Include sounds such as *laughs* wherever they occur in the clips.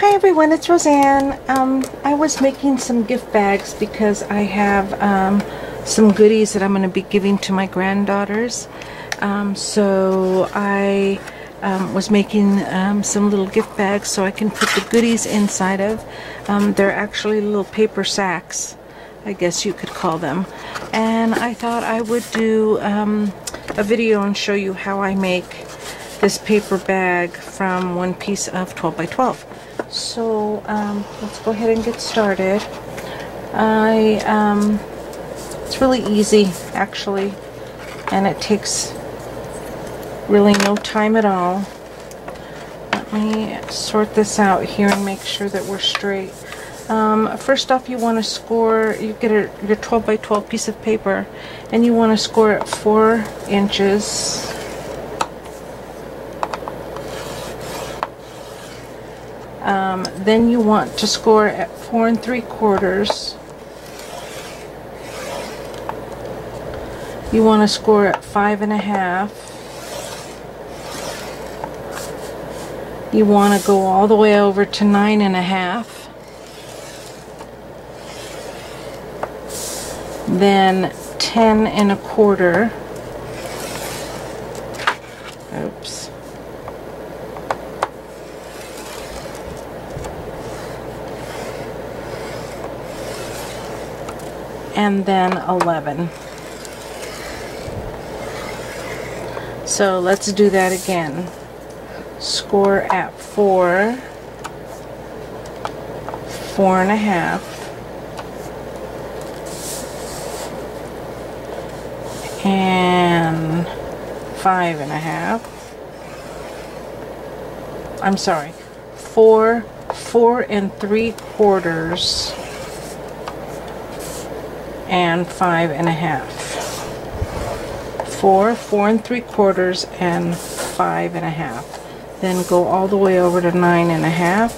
Hi everyone, it's Roseanne. Um, I was making some gift bags because I have um, some goodies that I'm going to be giving to my granddaughters. Um, so I um, was making um, some little gift bags so I can put the goodies inside of. Um, they're actually little paper sacks, I guess you could call them. And I thought I would do a video and show you how I make this paper bag from one piece of 12 by 12. So um, let's go ahead and get started. I um, it's really easy actually, and it takes really no time at all. Let me sort this out here and make sure that we're straight. Um, first off, you want to score, you get a, your 12 by 12 piece of paper, and you want to score it 4 inches Um, then you want to score at four and three quarters. You want to score at five and a half. You want to go all the way over to nine and a half. Then ten and a quarter. And then 11. So let's do that again. Score at 4, four and a half, and five and a half. I'm sorry, four, four and three quarters and five and a half. Four, four and three quarters, and five and a half. Then go all the way over to nine and a half,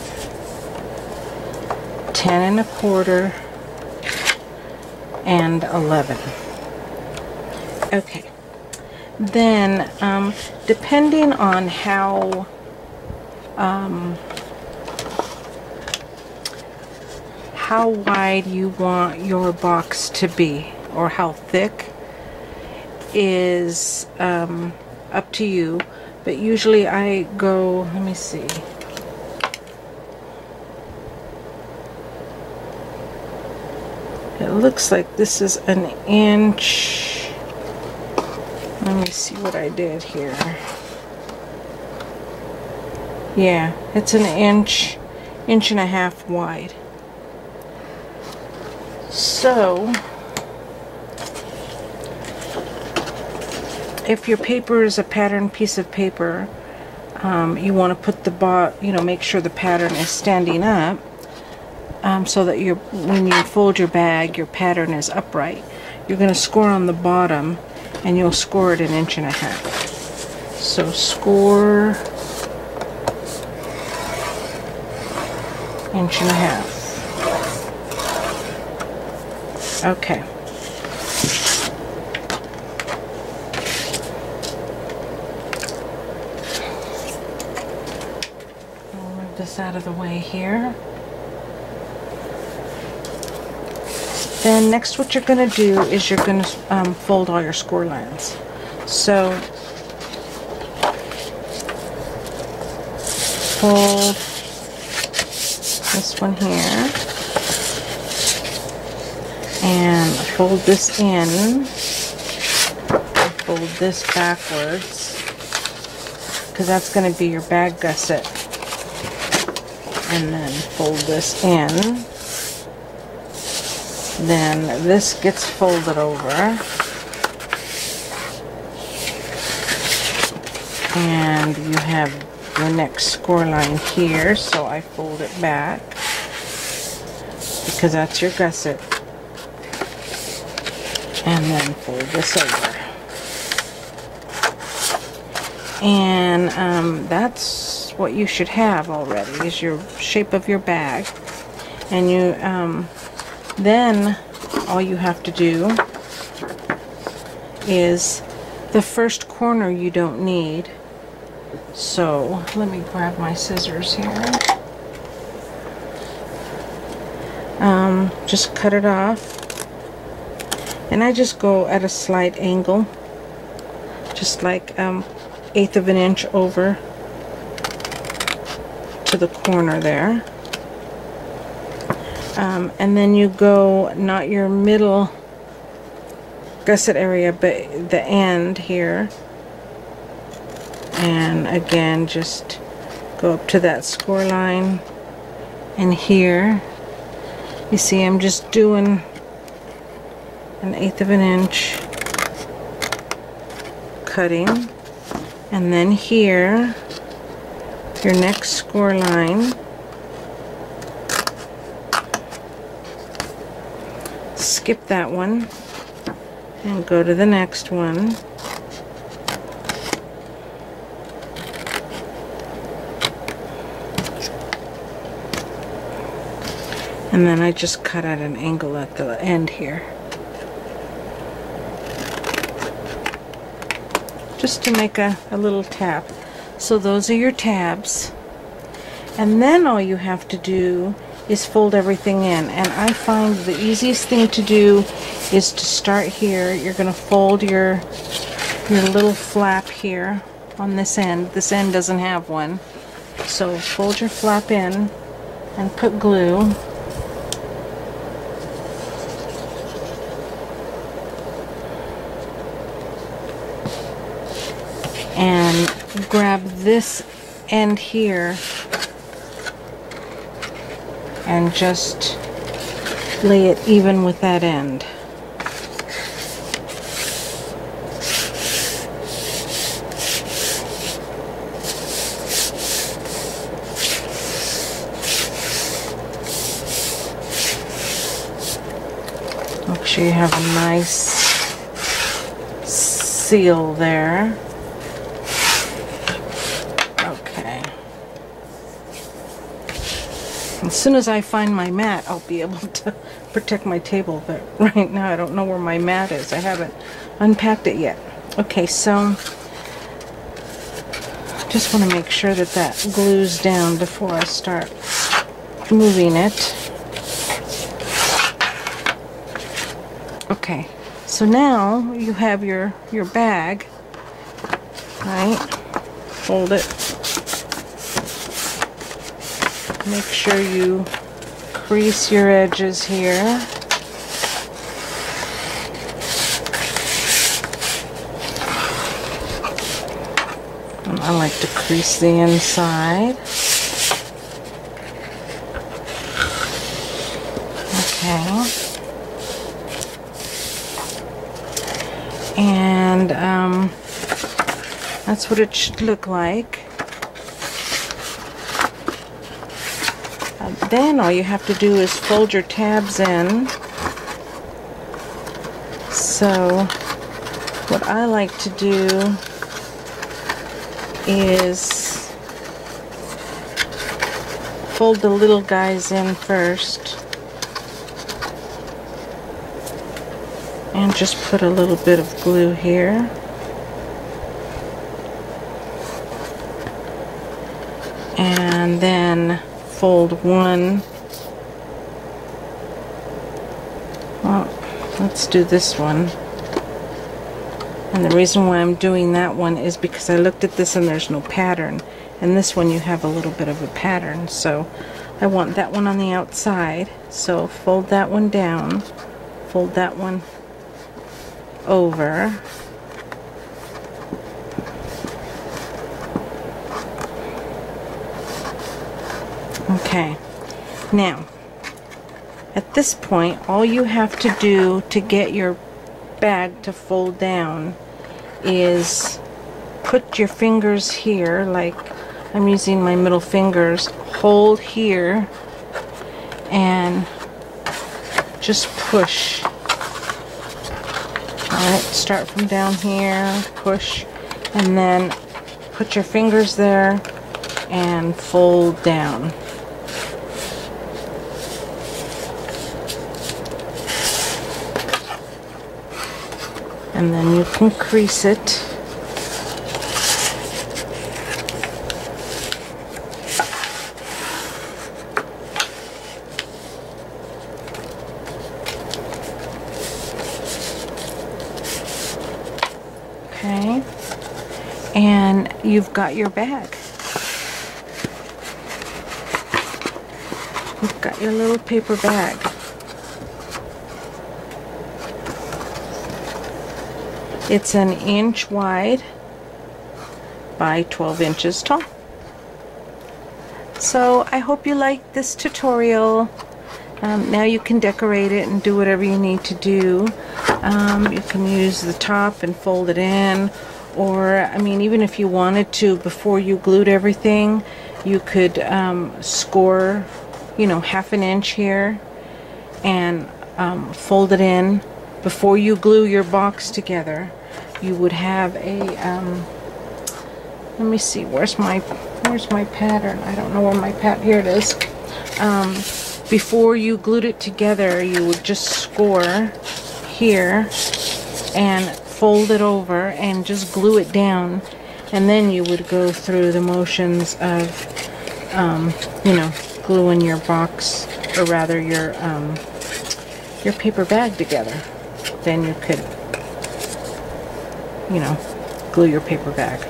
ten and a quarter, and 11. Okay. Then, um, depending on how um, how wide you want your box to be or how thick is um, up to you. But usually I go let me see. It looks like this is an inch. Let me see what I did here. Yeah it's an inch inch and a half wide so, if your paper is a pattern piece of paper, um, you want to put the bot, you know, make sure the pattern is standing up um, so that you when you fold your bag, your pattern is upright. You're going to score on the bottom and you'll score it an inch and a half. So score inch and a half. Okay. I'll move this out of the way here. Then next what you're going to do is you're going to um, fold all your score lines. So fold this one here and fold this in. Fold this backwards. Because that's going to be your bag gusset. And then fold this in. Then this gets folded over. And you have your next score line here so I fold it back. Because that's your gusset and then fold this over. And um, that's what you should have already is your shape of your bag. And you um, then all you have to do is the first corner you don't need. So let me grab my scissors here. um, just cut it off and I just go at a slight angle just like um, eighth of an inch over to the corner there. Um, and then you go not your middle gusset area but the end here. And again just go up to that score line. And here you see I'm just doing an eighth of an inch cutting. And then here your next score line. Skip that one and go to the next one. And then I just cut at an angle at the end here just to make a, a little tab. So those are your tabs. And then all you have to do is fold everything in. And I find the easiest thing to do is to start here. You're gonna fold your your little flap here on this end. This end doesn't have one. So fold your flap in and put glue and grab this end here and just lay it even with that end. Make sure you have a nice seal there. As soon as I find my mat, I'll be able to *laughs* protect my table, but *laughs* right now I don't know where my mat is. I haven't unpacked it yet. Okay, so just want to make sure that that glues down before I start moving it. Okay, so now you have your, your bag, right? Hold it Make sure you crease your edges here. I like to crease the inside. Okay. And um, that's what it should look like. Then all you have to do is fold your tabs in. So what I like to do is fold the little guys in first and just put a little bit of glue here. And then fold one. Well, let's do this one. And the reason why I'm doing that one is because I looked at this and there's no pattern. And this one you have a little bit of a pattern. So I want that one on the outside. So fold that one down. Fold that one over. Okay, now at this point all you have to do to get your bag to fold down is put your fingers here like I'm using my middle fingers hold here and just push. Alright start from down here push and then put your fingers there and fold down and then you can crease it. Okay, and you've got your bag. You've got your little paper bag. It's an inch wide by 12 inches tall. So I hope you like this tutorial. Um, now you can decorate it and do whatever you need to do. Um, you can use the top and fold it in or I mean even if you wanted to before you glued everything you could um, score you know half an inch here and um, fold it in before you glue your box together you would have a um, let me see where's my where's my pattern? I don't know where my pat here it is. Um, before you glued it together you would just score here and fold it over and just glue it down. And then you would go through the motions of um, you know gluing your box or rather your um, your paper bag together. Then you could you know glue your paper bag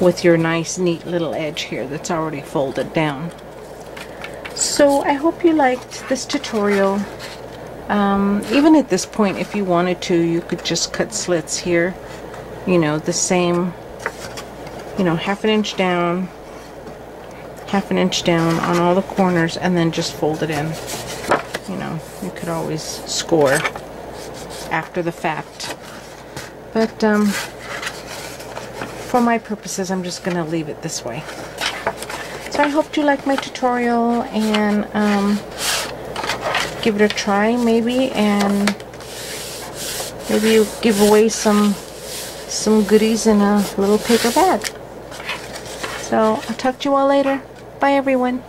with your nice neat little edge here that's already folded down so I hope you liked this tutorial um, even at this point, if you wanted to, you could just cut slits here. You know, the same, you know, half an inch down, half an inch down on all the corners, and then just fold it in. You know, you could always score after the fact. But, um, for my purposes, I'm just going to leave it this way. So I hope you like my tutorial, and, um, give it a try maybe and maybe you give away some some goodies in a little paper bag. So I'll talk to you all later. Bye everyone.